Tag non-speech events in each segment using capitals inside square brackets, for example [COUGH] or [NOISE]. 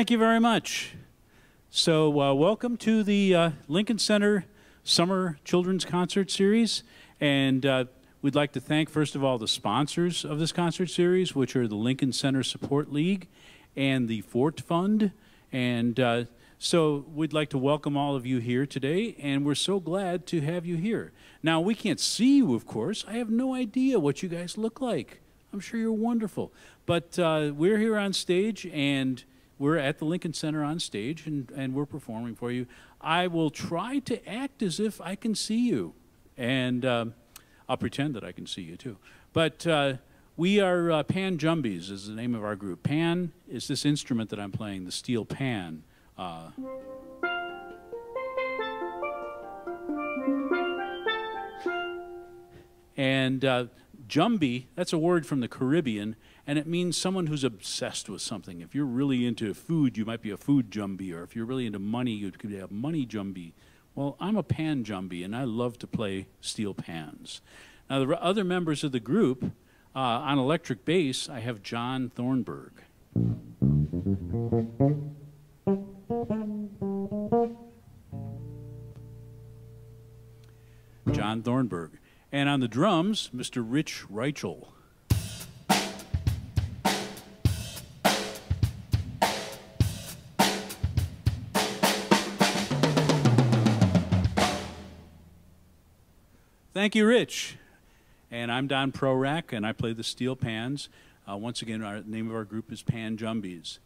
Thank you very much. So, uh, welcome to the uh, Lincoln Center Summer Children's Concert Series. And uh, we'd like to thank, first of all, the sponsors of this concert series, which are the Lincoln Center Support League and the Fort Fund. And uh, so, we'd like to welcome all of you here today, and we're so glad to have you here. Now, we can't see you, of course. I have no idea what you guys look like. I'm sure you're wonderful. But uh, we're here on stage, and we're at the Lincoln Center on stage and, and we're performing for you. I will try to act as if I can see you. And um, I'll pretend that I can see you too. But uh, we are uh, Pan Jumbies is the name of our group. Pan is this instrument that I'm playing, the steel pan. Uh, and uh, Jumby, that's a word from the Caribbean, and it means someone who's obsessed with something. If you're really into food, you might be a food jumbie, or if you're really into money, you could be a money jumbie. Well, I'm a pan jumbie, and I love to play steel pans. Now, the other members of the group, uh, on electric bass, I have John Thornburg. John Thornburg. And on the drums, Mr. Rich Reichel. Thank you, Rich. And I'm Don Prorak, and I play the steel pans. Uh, once again, our name of our group is Pan Jumbies.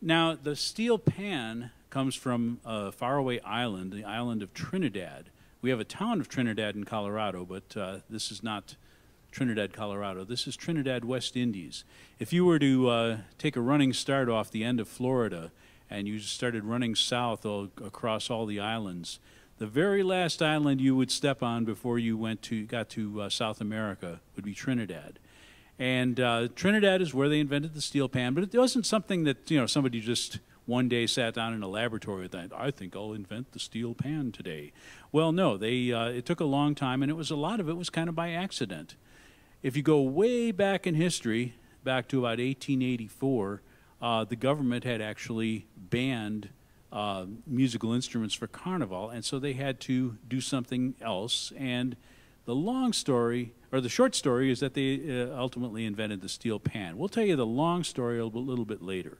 Now, the steel pan comes from a faraway island, the island of Trinidad. We have a town of Trinidad in Colorado, but uh, this is not Trinidad, Colorado. This is Trinidad, West Indies. If you were to uh, take a running start off the end of Florida and you started running south all, across all the islands, the very last island you would step on before you went to got to uh, South America would be Trinidad. And uh, Trinidad is where they invented the steel pan, but it wasn't something that you know somebody just one day sat down in a laboratory and thought, I think I'll invent the steel pan today. Well, no, they uh, it took a long time, and it was a lot of it was kind of by accident. If you go way back in history, back to about 1884, uh, the government had actually banned uh, musical instruments for carnival, and so they had to do something else. And the long story, or the short story, is that they uh, ultimately invented the steel pan. We'll tell you the long story a little bit later.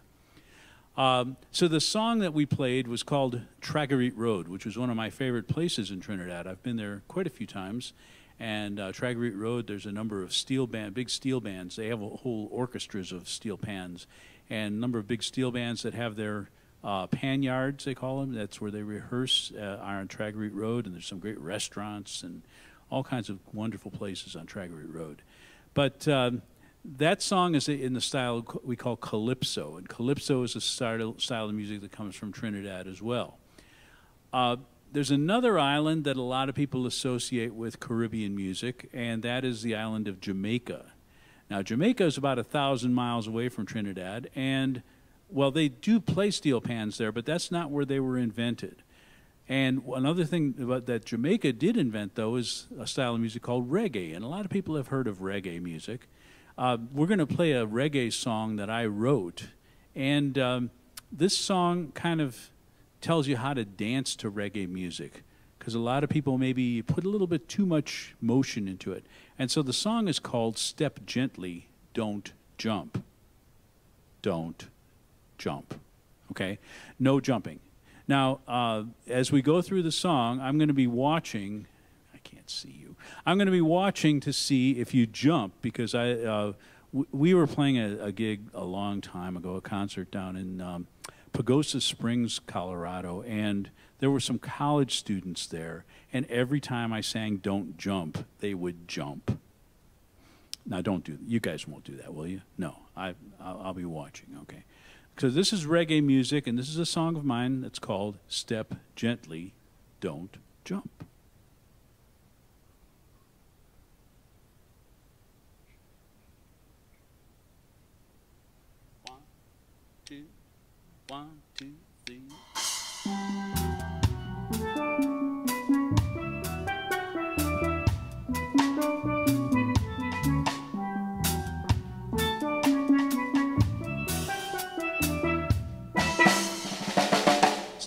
Um, so the song that we played was called Tragarete Road, which was one of my favorite places in Trinidad. I've been there quite a few times. And uh, Road, there's a number of steel band, big steel bands. They have a whole orchestras of steel pans, and a number of big steel bands that have their uh, pan yards, they call them. That's where they rehearse uh, on Tragarete Road, and there's some great restaurants and all kinds of wonderful places on Tragarete Road. But um, that song is in the style we call calypso, and calypso is a style, style of music that comes from Trinidad as well. Uh, there's another island that a lot of people associate with Caribbean music, and that is the island of Jamaica. Now, Jamaica is about a thousand miles away from Trinidad, and well, they do play steel pans there, but that's not where they were invented. And another thing that Jamaica did invent, though, is a style of music called reggae. And a lot of people have heard of reggae music. Uh, we're going to play a reggae song that I wrote. And um, this song kind of tells you how to dance to reggae music because a lot of people maybe put a little bit too much motion into it. And so the song is called Step Gently, Don't Jump. Don't jump. Okay? No jumping. Now, uh, as we go through the song, I'm going to be watching. I can't see you. I'm going to be watching to see if you jump because I uh, we were playing a, a, gig a long time ago, a concert down in um, Pagosa Springs, Colorado, and there were some college students there. And every time I sang "Don't Jump," they would jump. Now, don't do. You guys won't do that, will you? No, I I'll, I'll be watching. Okay. So this is reggae music, and this is a song of mine that's called Step Gently, Don't Jump. One, two, one, two, three.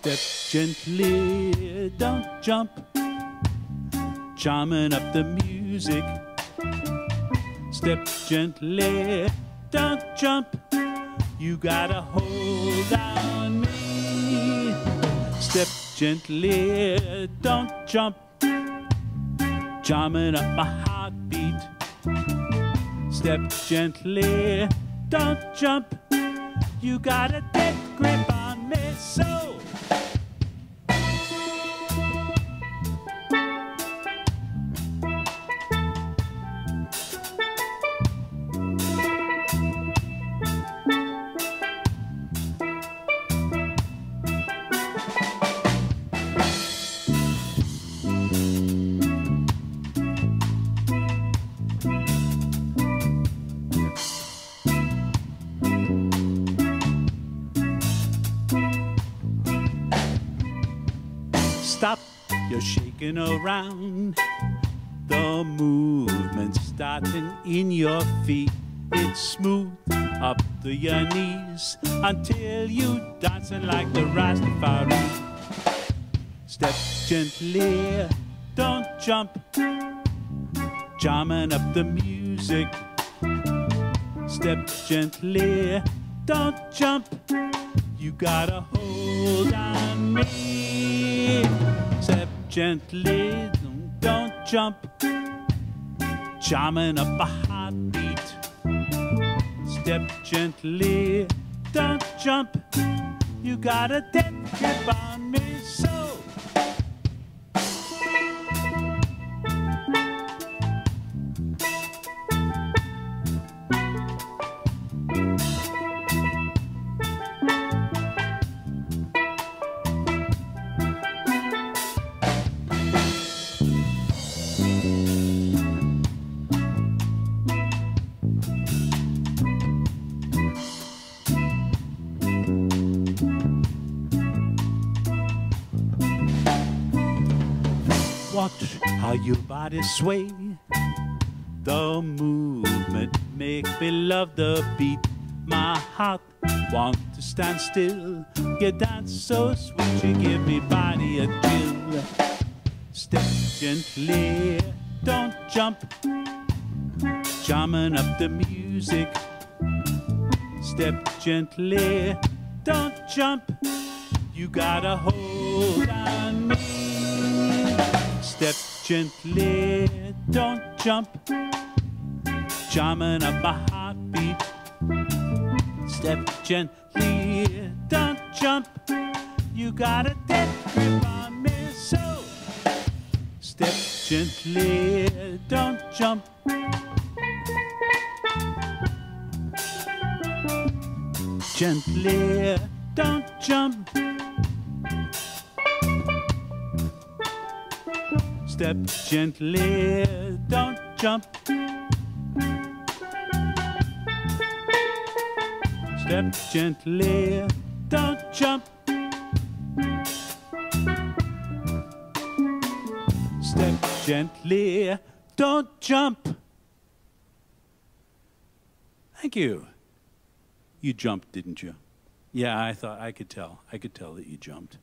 Step gently, don't jump. Charming up the music. Step gently, don't jump. You gotta hold on me. Step gently, don't jump. Charming up my heartbeat. Step gently, don't jump. You got a dead grip on me, so. Around. The movement starting in your feet. It's smooth up to your knees until you dancing like the Rastafari. Step gently, don't jump. Jamming up the music. Step gently, don't jump. You gotta hold on me. Step gently, don't jump. Jamming up a heartbeat. Step gently, don't jump. You got a dead grip on me, your body sway. The movement make me love the beat. My heart want to stand still. You dance so sweet, you give me body a chill. Step gently, don't jump. Jamming up the music. Step gently, don't jump. You gotta hold on me. Step gently, don't jump. Jamming up my heartbeat. Step gently, don't jump. You got a dead grip on me, so step gently, don't jump. Gently, don't jump. Step gently, don't jump. Step gently, don't jump. Step gently, don't jump. Thank you. You jumped, didn't you? Yeah, I thought I could tell. I could tell that you jumped.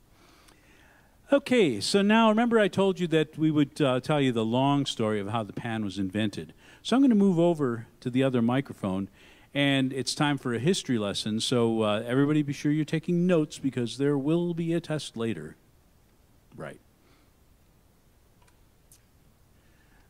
Okay, so now remember I told you that we would uh, tell you the long story of how the pan was invented. So I'm going to move over to the other microphone, and it's time for a history lesson. So uh, everybody be sure you're taking notes because there will be a test later. Right.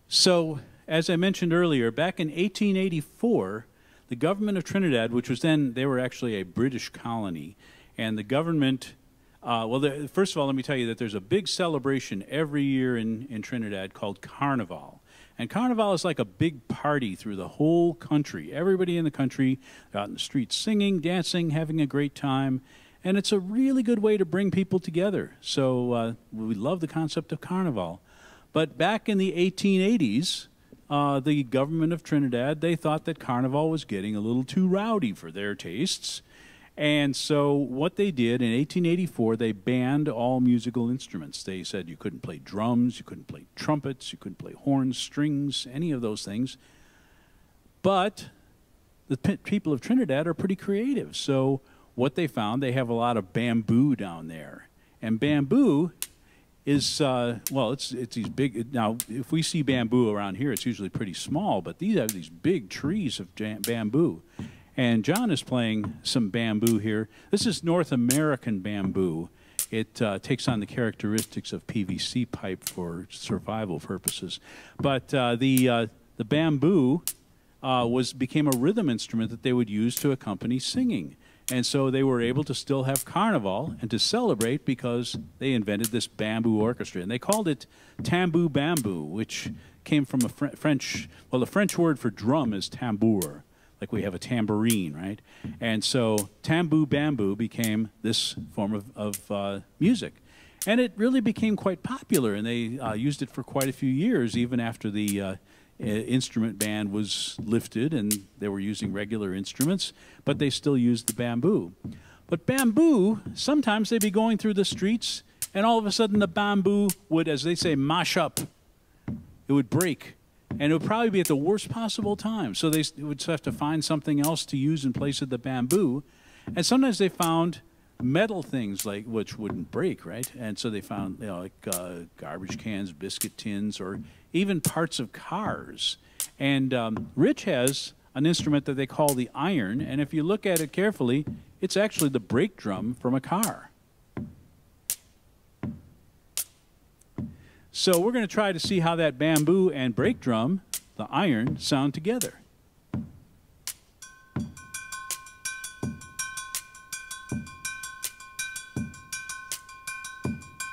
So, as I mentioned earlier, back in 1884, the government of Trinidad, which was then, they were actually a British colony, and the government uh, well, the, first of all, let me tell you that there's a big celebration every year in, in Trinidad called Carnival. And Carnival is like a big party through the whole country. Everybody in the country out in the streets singing, dancing, having a great time. And it's a really good way to bring people together. So uh, we love the concept of Carnival. But back in the 1880s, uh, the government of Trinidad, they thought that Carnival was getting a little too rowdy for their tastes. And so what they did in 1884, they banned all musical instruments. They said you couldn't play drums, you couldn't play trumpets, you couldn't play horns, strings, any of those things. But the people of Trinidad are pretty creative. So what they found, they have a lot of bamboo down there. And bamboo is uh, well, it's it's these big. Now, if we see bamboo around here, it's usually pretty small, but these are these big trees of bamboo, and John is playing some bamboo here. This is North American bamboo. It uh, takes on the characteristics of PVC pipe for survival purposes. But uh, the, uh, the bamboo uh, was, became a rhythm instrument that they would use to accompany singing. And so they were able to still have carnival and to celebrate because they invented this bamboo orchestra. And they called it tambou bamboo, which came from a Fr French, well, the French word for drum is tambour like we have a tambourine, right? And so tambu bamboo became this form of, of uh, music. And it really became quite popular, and they uh, used it for quite a few years, even after the uh, instrument ban was lifted and they were using regular instruments, but they still used the bamboo. But bamboo, sometimes they'd be going through the streets, and all of a sudden the bamboo would, as they say, mash up. It would break and it would probably be at the worst possible time. So they would have to find something else to use in place of the bamboo. And sometimes they found metal things like which wouldn't break, right? And so they found you know, like uh, garbage cans, biscuit tins, or even parts of cars. And um, Rich has an instrument that they call the iron, and if you look at it carefully, it's actually the brake drum from a car. So we're going to try to see how that bamboo and brake drum, the iron, sound together.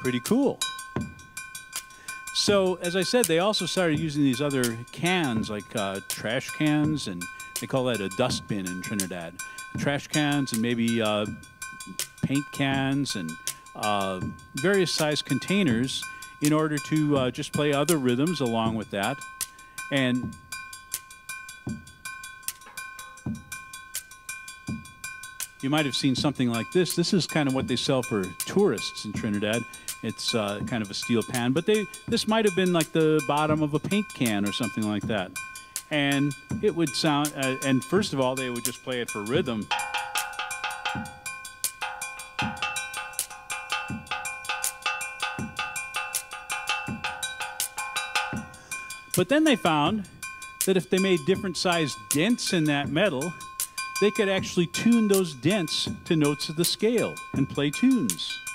Pretty cool. So, as I said, they also started using these other cans, like uh, trash cans, and they call that a dustbin in Trinidad. Trash cans and maybe uh, paint cans and uh, various size containers in order to uh, just play other rhythms along with that. And you might have seen something like this. This is kind of what they sell for tourists in Trinidad. It's uh, kind of a steel pan, but they this might have been like the bottom of a paint can or something like that. And it would sound, uh, and first of all, they would just play it for rhythm. But then they found that if they made different sized dents in that metal, they could actually tune those dents to notes of the scale and play tunes.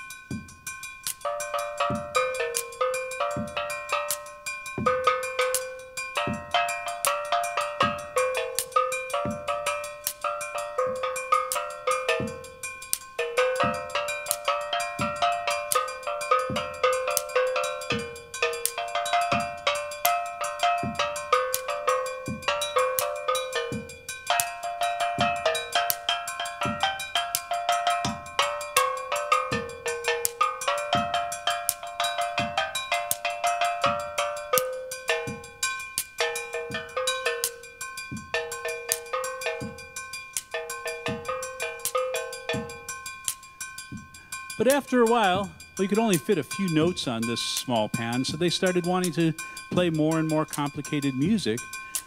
After a while, you could only fit a few notes on this small pan, so they started wanting to play more and more complicated music.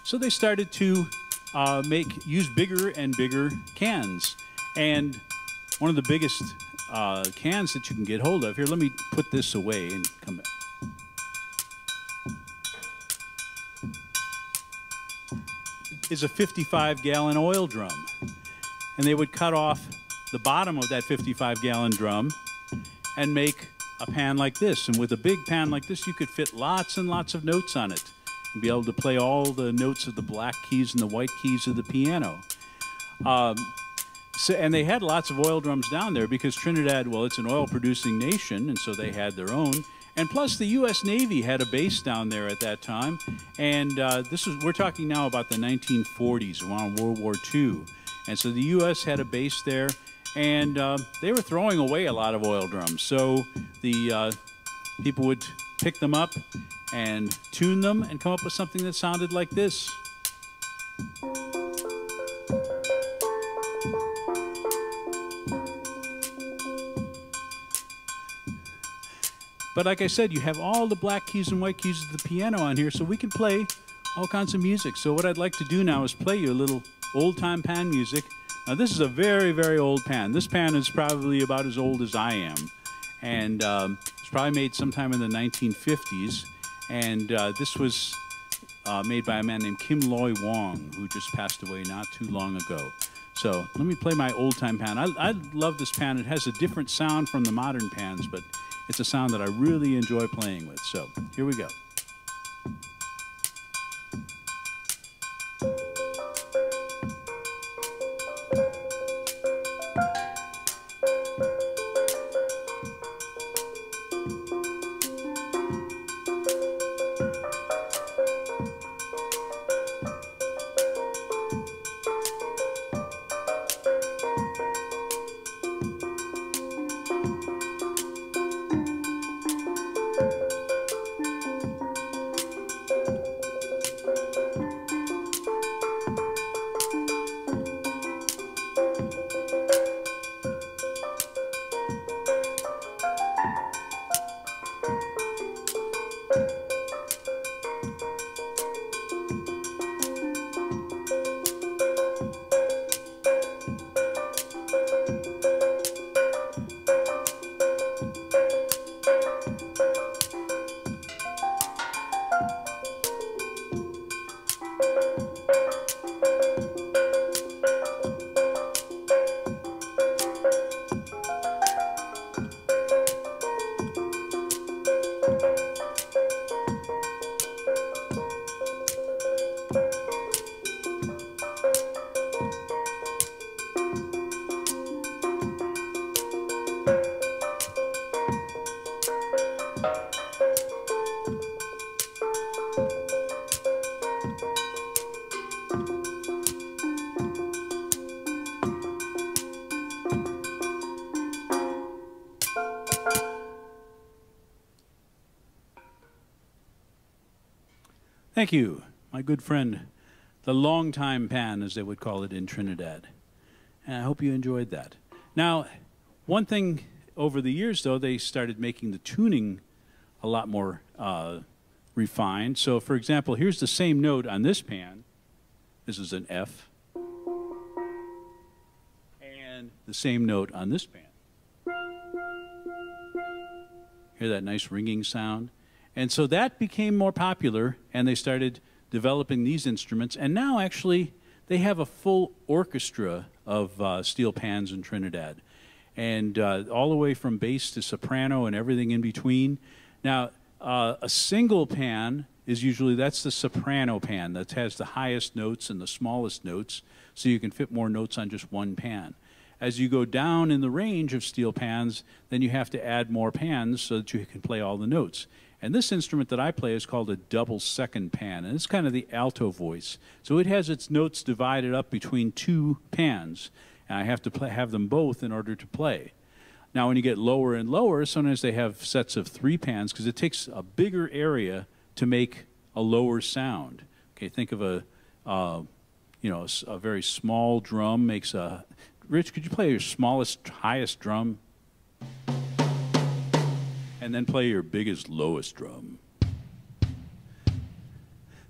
So they started to uh, make use bigger and bigger cans. And one of the biggest uh, cans that you can get hold of here. Let me put this away and come back. Is a 55 gallon oil drum. And they would cut off the bottom of that 55 gallon drum and make a pan like this. And with a big pan like this, you could fit lots and lots of notes on it and be able to play all the notes of the black keys and the white keys of the piano. Um, so, and they had lots of oil drums down there because Trinidad, well, it's an oil producing nation, and so they had their own. And plus, the U.S. Navy had a base down there at that time. And uh, this is, we're talking now about the 1940s, around World War II. And so the U.S. had a base there, and uh, they were throwing away a lot of oil drums. So the uh, people would pick them up and tune them and come up with something that sounded like this. But like I said, you have all the black keys and white keys of the piano on here, so we can play all kinds of music. So what I'd like to do now is play you a little old-time pan music. Now this is a very, very old pan. This pan is probably about as old as I am. And um, it's probably made sometime in the 1950s. And uh, this was uh, made by a man named Kim Loy Wong, who just passed away not too long ago. So let me play my old-time pan. I, I love this pan. It has a different sound from the modern pans, but it's a sound that I really enjoy playing with. So here we go. Thank you, my good friend, the long-time pan, as they would call it in Trinidad. And I hope you enjoyed that. Now, one thing over the years, though, they started making the tuning a lot more uh, refined. So, for example, here's the same note on this pan. This is an F. And the same note on this pan. Hear that nice ringing sound? And so that became more popular, and they started developing these instruments. And now, actually, they have a full orchestra of uh, steel pans in Trinidad, and uh, all the way from bass to soprano and everything in between. Now, uh, a single pan is usually that's the soprano pan that has the highest notes and the smallest notes, so you can fit more notes on just one pan. As you go down in the range of steel pans, then you have to add more pans so that you can play all the notes. And this instrument that I play is called a double second pan, and it's kind of the alto voice. So it has its notes divided up between two pans, and I have to play, have them both in order to play. Now, when you get lower and lower, sometimes they have sets of three pans because it takes a bigger area to make a lower sound. Okay, think of a, uh, you know, a, a very small drum makes a. Rich, could you play your smallest, highest drum? And then play your biggest, lowest drum.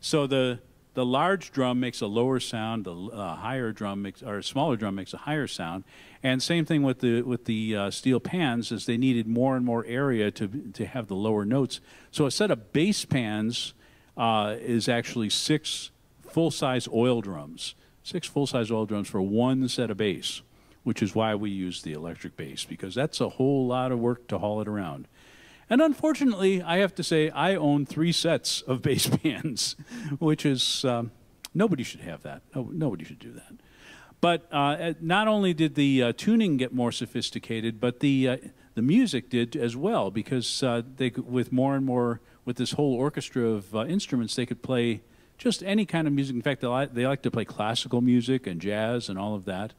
So the the large drum makes a lower sound, the uh, higher drum makes or smaller drum makes a higher sound, and same thing with the with the uh, steel pans, is they needed more and more area to to have the lower notes. So a set of bass pans uh, is actually six full size oil drums, six full size oil drums for one set of bass, which is why we use the electric bass because that's a whole lot of work to haul it around. And unfortunately, I have to say, I own three sets of [LAUGHS] bass pans, which is um, nobody should have that. No, nobody should do that. But uh, not only did the uh, tuning get more sophisticated, but the uh, the music did as well because uh, they with more and more with this whole orchestra of uh, instruments, they could play just any kind of music. In fact, they like, they like to play classical music and jazz and all of that.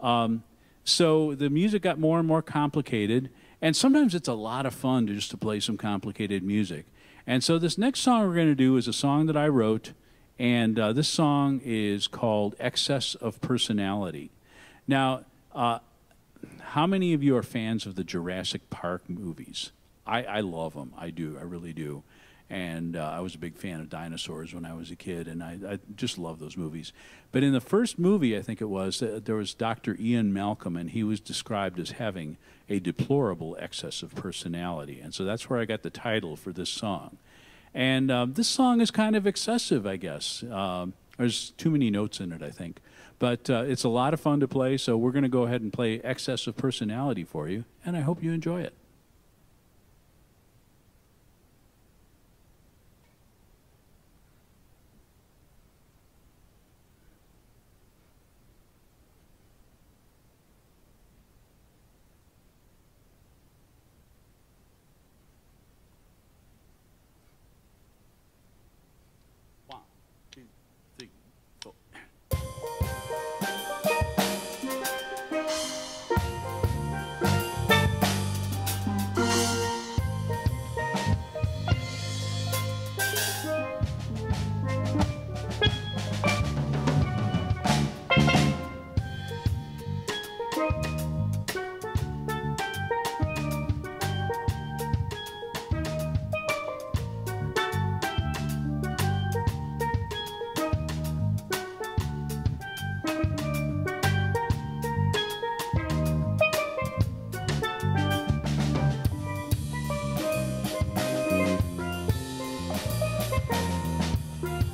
Um, so the music got more and more complicated, and sometimes it's a lot of fun to just to play some complicated music. And so this next song we're going to do is a song that I wrote, and uh, this song is called "Excess of Personality." Now, uh, how many of you are fans of the Jurassic Park movies? I, I love them. I do. I really do and uh, I was a big fan of dinosaurs when I was a kid, and I, I, just love those movies. But in the first movie, I think it was, uh, there was Dr. Ian Malcolm, and he was described as having a deplorable excess of personality, and so that's where I got the title for this song. And um, this song is kind of excessive, I guess. Um, there's too many notes in it, I think. But uh, it's a lot of fun to play, so we're going to go ahead and play Excess of Personality for you, and I hope you enjoy it.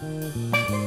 Música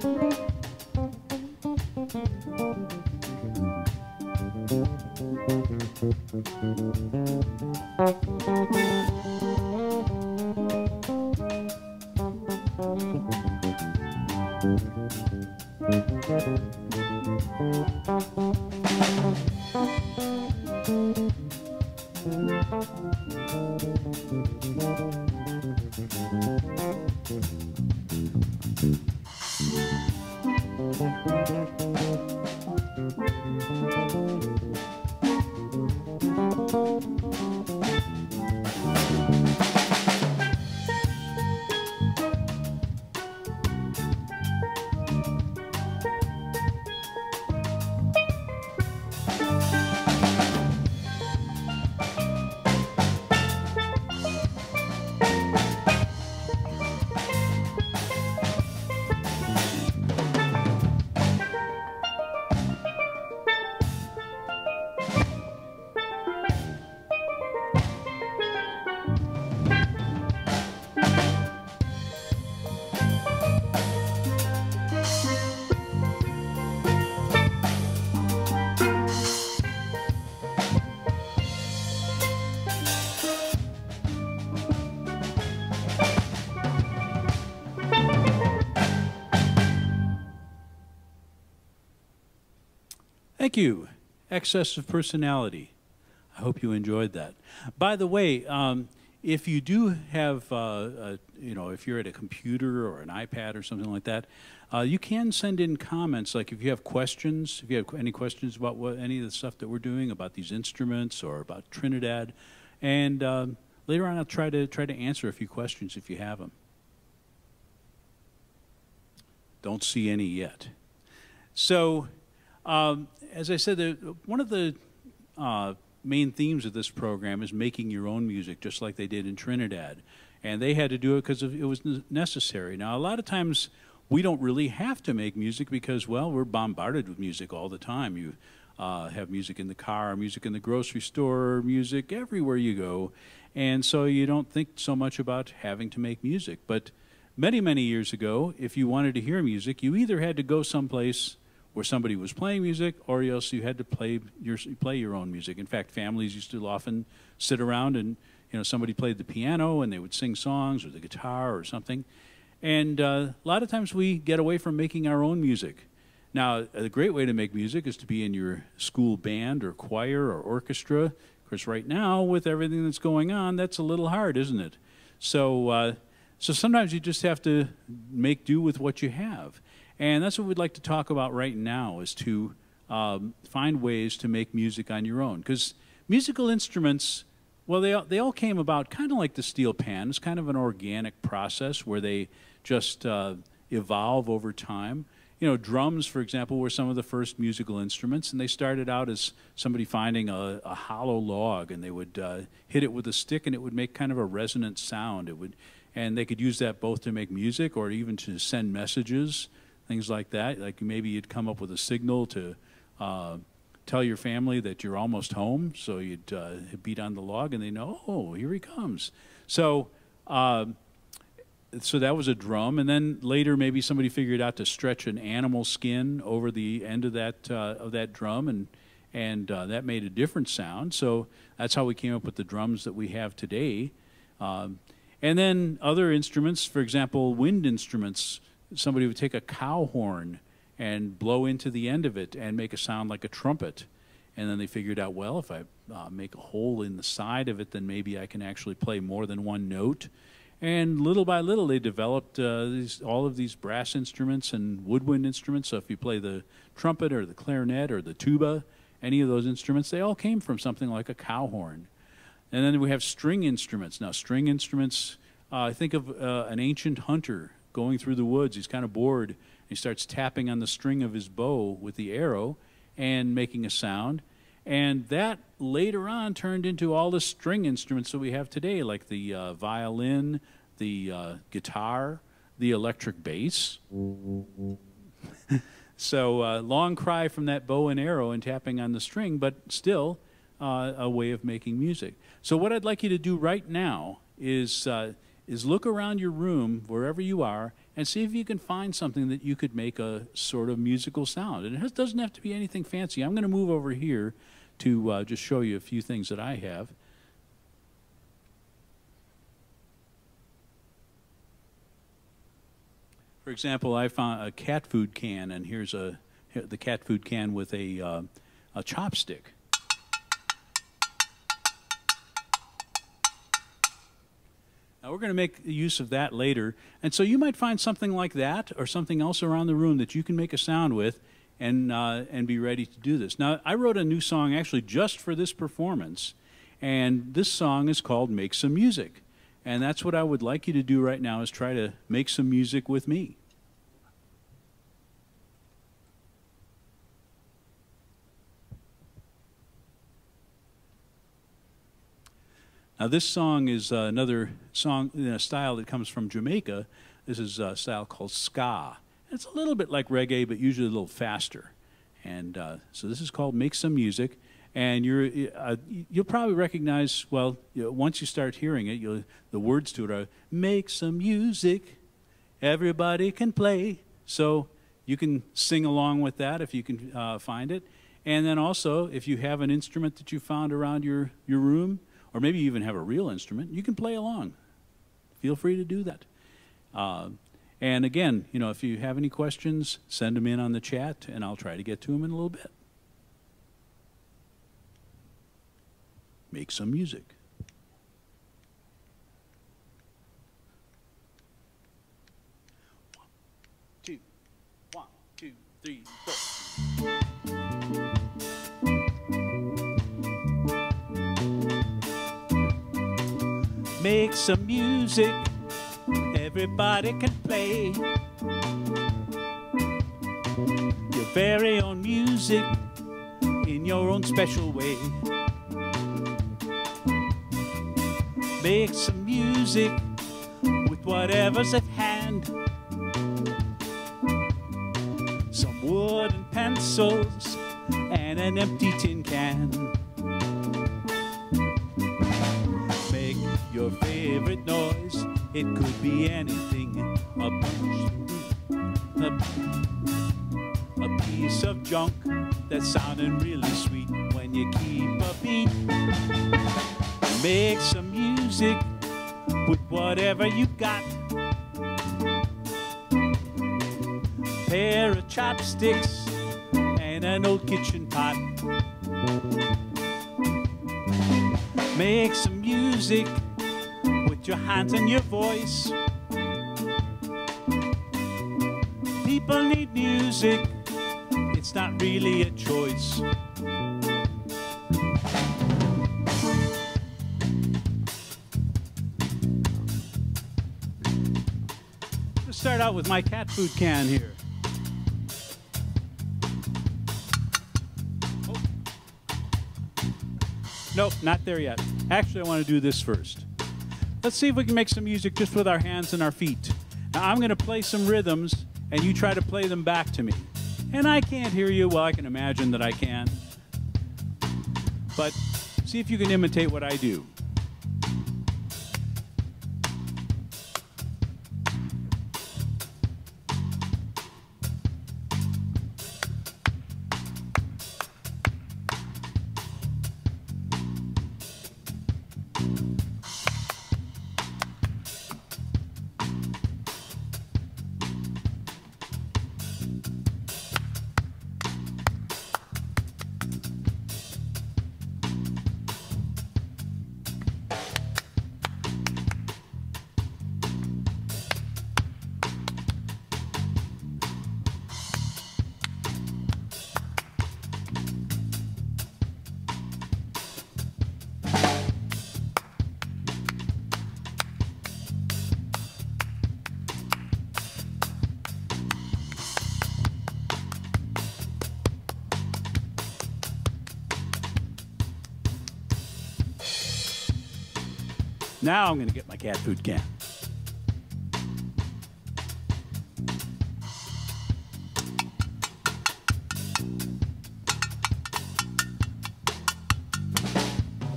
Thank you. Thank you. Excess of personality. I hope you enjoyed that. By the way, um, if you do have, uh, a, you know, if you're at a computer or an iPad or something like that, uh, you can send in comments. Like if you have questions, if you have any questions about what any of the stuff that we're doing about these instruments or about Trinidad, and um, later on I'll try to try to answer a few questions if you have them. Don't see any yet. So, um, as I said, the, one of the uh, main themes of this program is making your own music, just like they did in Trinidad. And they had to do it because it was necessary. Now, a lot of times we don't really have to make music because, well, we're bombarded with music all the time. You uh, have music in the car, music in the grocery store, music everywhere you go. And so you don't think so much about having to make music. But many, many years ago, if you wanted to hear music, you either had to go someplace where somebody was playing music, or else you had to play your play your own music. In fact, families used to often sit around and you know somebody played the piano and they would sing songs or the guitar or something. And uh, a lot of times we get away from making our own music. Now, a great way to make music is to be in your school band or choir or orchestra. Of course, right now with everything that's going on, that's a little hard, isn't it? So, uh, so sometimes you just have to make do with what you have. And that's what we'd like to talk about right now is to um, find ways to make music on your own. Because musical instruments, well, they, they all came about kind of like the steel pan. It's kind of an organic process where they just uh, evolve over time. You know, drums, for example, were some of the first musical instruments, and they started out as somebody finding a, a hollow log, and they would uh, hit it with a stick, and it would make kind of a resonant sound. It would, and they could use that both to make music or even to send messages things like that. Like maybe you'd come up with a signal to uh, tell your family that you're almost home, so you'd uh, beat on the log, and they know, oh, here he comes. So, uh, so that was a drum, and then later maybe somebody figured out to stretch an animal skin over the end of that uh, of that drum, and and uh, that made a different sound. So that's how we came up with the drums that we have today. Um, and then other instruments, for example, wind instruments somebody would take a cow horn and blow into the end of it and make a sound like a trumpet. And then they figured out, well, if I uh, make a hole in the side of it, then maybe I can actually play more than one note. And little by little, they developed uh, these, all of these brass instruments and woodwind instruments. So if you play the trumpet or the clarinet or the tuba, any of those instruments, they all came from something like a cow horn. And then we have string instruments. Now, string instruments, uh, I think of uh, an ancient hunter going through the woods. He's kind of bored. He starts tapping on the string of his bow with the arrow and making a sound. And that later on turned into all the string instruments that we have today, like the uh, violin, the uh, guitar, the electric bass. [LAUGHS] so, uh, long cry from that bow and arrow and tapping on the string, but still uh, a way of making music. So, what I'd like you to do right now is uh, is look around your room, wherever you are, and see if you can find something that you could make a sort of musical sound. And it doesn't have to be anything fancy. I'm going to move over here to uh, just show you a few things that I have. For example, I found a cat food can, and here's a the cat food can with a, uh, a chopstick. We're going to make use of that later. And so you might find something like that or something else around the room that you can make a sound with and, uh, and be ready to do this. Now, I wrote a new song actually just for this performance. And this song is called Make Some Music. And that's what I would like you to do right now is try to make some music with me. Now, this song is uh, another song in a style that comes from Jamaica. This is a style called ska. It's a little bit like reggae, but usually a little faster. And uh, so this is called Make Some Music. And you're, uh, you'll probably recognize, well, you know, once you start hearing it, the words to it are, Make some music, everybody can play. So you can sing along with that if you can uh, find it. And then also, if you have an instrument that you found around your, your room, or maybe you even have a real instrument, you can play along. Feel free to do that. Uh, and again, you know, if you have any questions, send them in on the chat, and I'll try to get to them in a little bit. Make some music. One, two, one, two, three, four. Make some music, everybody can play. Your very own music in your own special way. Make some music with whatever's at hand. Some wood and pencils and an empty tin can. Your favorite noise. It could be anything. A bunch, a, a piece of junk that's sounding really sweet when you keep a beat. Make some music with whatever you got. Pair of chopsticks and an old kitchen pot. Make some music your hands and your voice. People need music, it's not really a choice. Let's start out with my cat food can here. Oh. Nope, not there yet. Actually, I want to do this first. Let's see if we can make some music just with our hands and our feet. Now, I'm going to play some rhythms, and you try to play them back to me. And I can't hear you. Well, I can imagine that I can. But see if you can imitate what I do. Now I'm going to get my cat food can.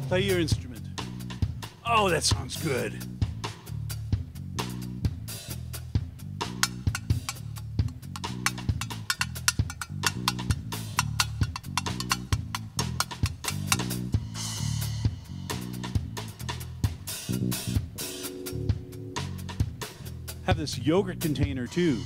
Play your instrument. Oh, that sounds good. Have this yogurt container too.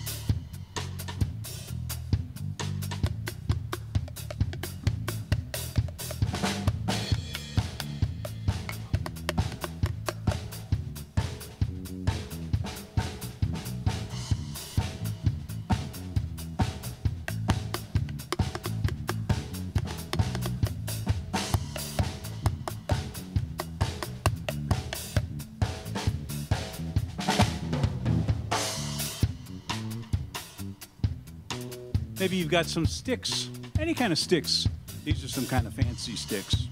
You've got some sticks, any kind of sticks. These are some kind of fancy sticks.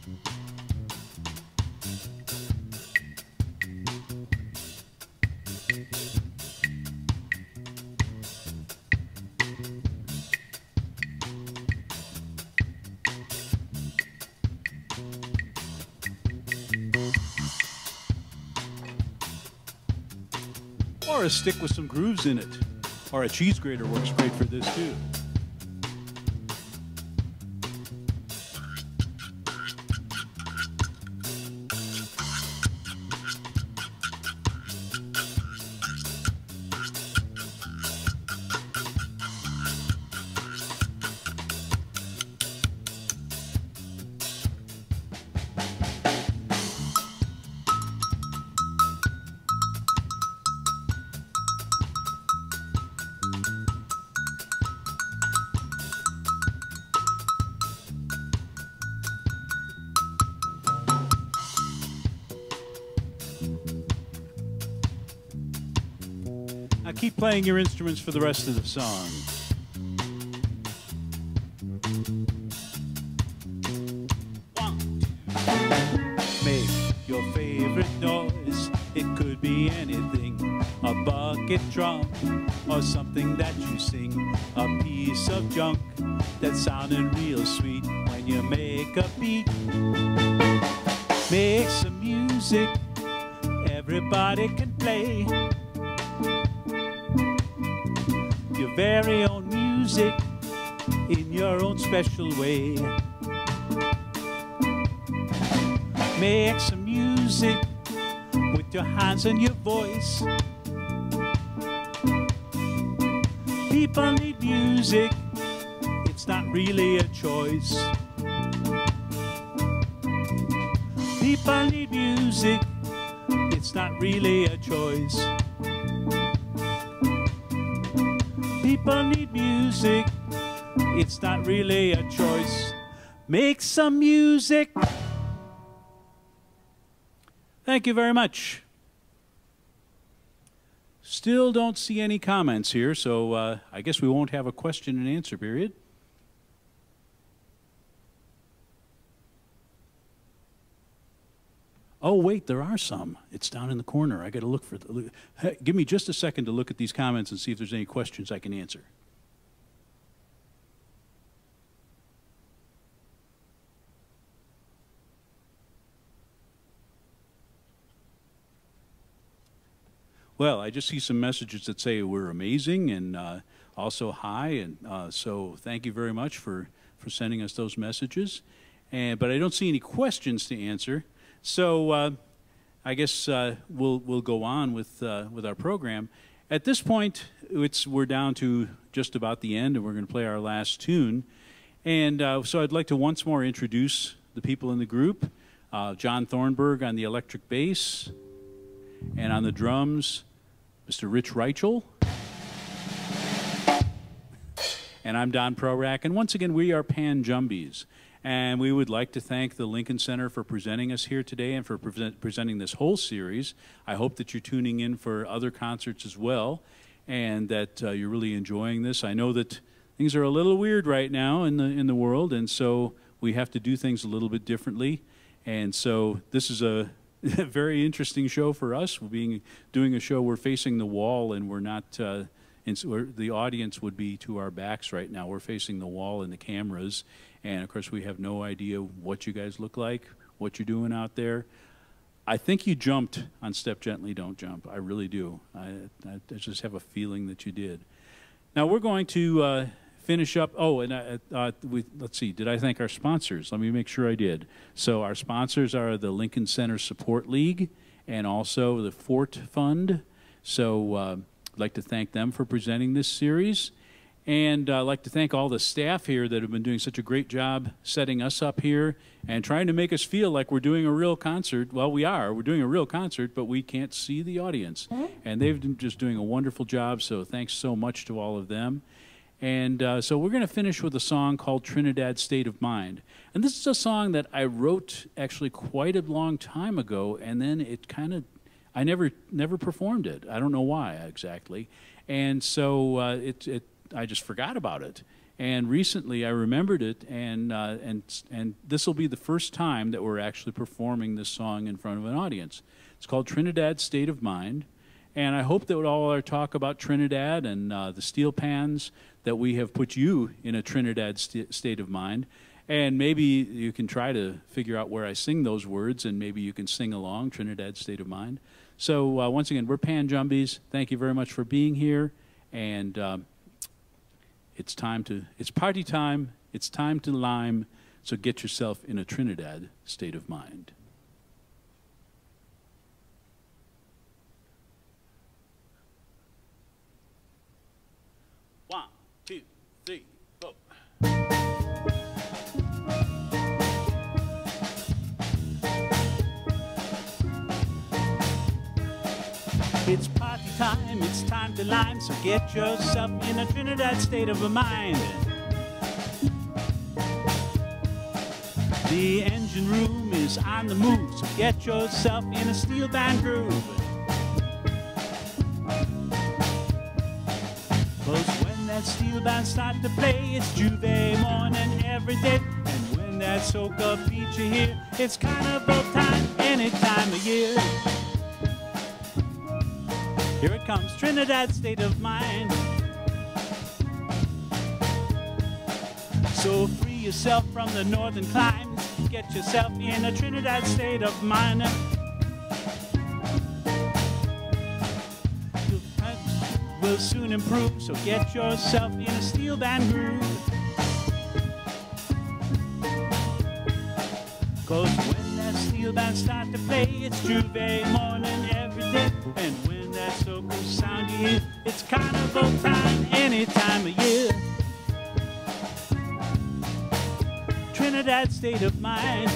Or a stick with some grooves in it. Or a cheese grater works great for this too. Keep playing your instruments for the rest of the song. Make your favorite noise. It could be anything a bucket drum or something that you sing. A piece of junk that's sounding real sweet when you make special way. Make some music with your hands and your voice. People need music, it's not really a choice. People need music, it's not really a choice. Really a choice. Make some music. Thank you very much. Still don't see any comments here, so uh, I guess we won't have a question and answer period. Oh, wait, there are some. It's down in the corner. I got to look for the. Hey, give me just a second to look at these comments and see if there's any questions I can answer. Well, I just see some messages that say we're amazing and uh, also hi, and uh, so thank you very much for, for sending us those messages. And but I don't see any questions to answer, so uh, I guess uh, we'll we'll go on with uh, with our program. At this point, it's we're down to just about the end, and we're going to play our last tune. And uh, so I'd like to once more introduce the people in the group. John Thornburg on the electric bass. And on the drums, Mr. Rich Reichel. And I'm Don Prorak. And once again, we are Pan Jumbies. And we would like to thank the Lincoln Center for presenting us here today and for pre presenting this whole series. I hope that you're tuning in for other concerts as well and that uh, you're really enjoying this. I know that things are a little weird right now in the, in the world, and so we have to do things a little bit differently. And so this is a [LAUGHS] very interesting show for us. Being doing a show. We're facing the wall, and we're not. Uh, in, the audience would be to our backs right now. We're facing the wall and the cameras, and of course, we have no idea what you guys look like, what you're doing out there. I think you jumped on Step Gently, Don't Jump. I really do. I, I, I just have a feeling that you did. Now, we're going to uh, finish up. Oh, and uh, uh, we, let's see. Did I thank our sponsors? Let me make sure I did. So our sponsors are the Lincoln Center Support League and also the Fort Fund. So uh, I'd like to thank them for presenting this series. And uh, I'd like to thank all the staff here that have been doing such a great job setting us up here and trying to make us feel like we're doing a real concert. Well, we are. We're doing a real concert, but we can't see the audience. Mm-hmm. And they've been just doing a wonderful job, so thanks so much to all of them. And uh, so we're going to finish with a song called Trinidad State of Mind. And this is a song that I wrote actually quite a long time ago, and then it kind of, I never never performed it. I don't know why exactly. And so uh, it, it, I just forgot about it. And recently I remembered it, and, uh, and, and this will be the first time that we're actually performing this song in front of an audience. It's called Trinidad State of Mind. And I hope that all our talk about Trinidad and uh, the steel pans, that we have put you in a Trinidad st state of mind. And maybe you can try to figure out where I sing those words, and maybe you can sing along Trinidad State of Mind. So, uh, once again, we're Pan Jumbies. Thank you very much for being here. And um, it's time to, it's party time. It's time to lime. So, get yourself in a Trinidad state of mind. It's party time, it's time to lime, so get yourself in a Trinidad state of mind. The engine room is on the move, so get yourself in a steel band groove. When that steel band start to play, it's J'ouvert morning every day. And when that soca you hear, it's carnival time any time of year. Here it comes, Trinidad state of mind. So free yourself from the northern climes, get yourself in a Trinidad state of mind. Will soon improve, so get yourself in a steel band groove. Cause when that steel band start to play, it's J'ouvert morning every day. And when that soca sound you hear, it's carnival time any time of year. Trinidad state of mind.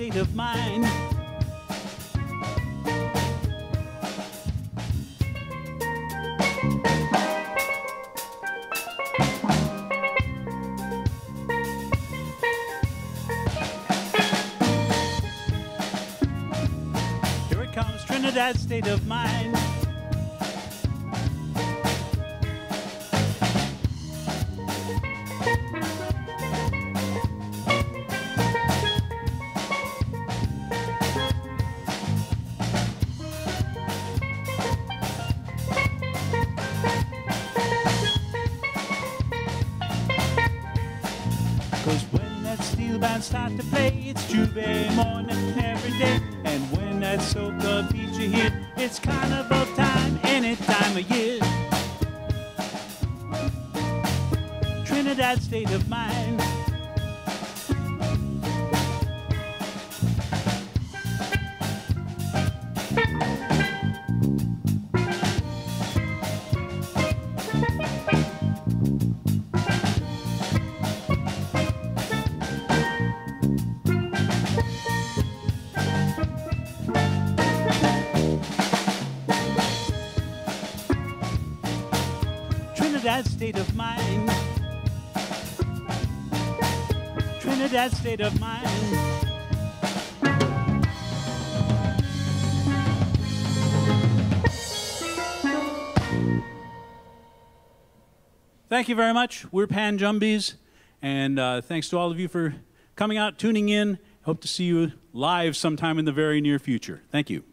State of mind. Steel band start to play, it's J'ouvert morning every day. And when that soca beat you hit, it's carnival time any time of year. Trinidad state of mind. State of mind. Trinidad state of mind. Thank you very much. We're Pan Jumbies, and uh, thanks to all of you for coming out, tuning in. Hope to see you live sometime in the very near future. Thank you.